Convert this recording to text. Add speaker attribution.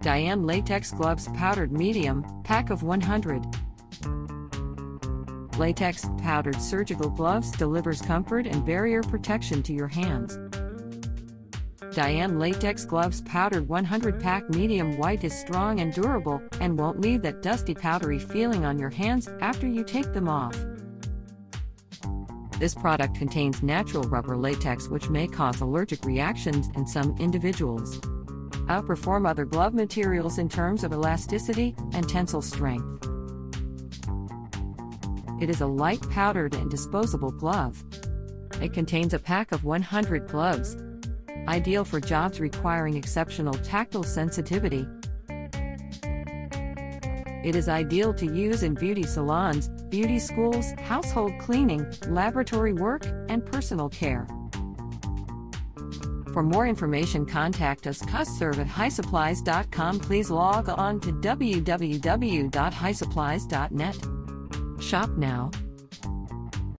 Speaker 1: Diane Latex Gloves Powdered Medium, pack of 100. Latex powdered surgical gloves delivers comfort and barrier protection to your hands. Diane Latex Gloves Powdered 100 Pack Medium White is strong and durable and won't leave that dusty powdery feeling on your hands after you take them off. This product contains natural rubber latex which may cause allergic reactions in some individuals. Outperform other glove materials in terms of elasticity and tensile strength. It is a light powdered and disposable glove. It contains a pack of 100 gloves. Ideal for jobs requiring exceptional tactile sensitivity. It is ideal to use in beauty salons, beauty schools, household cleaning, laboratory work, and personal care. For more information, contact us custserv at hysupplies.com. Please log on to www.hysupplies.net. Shop now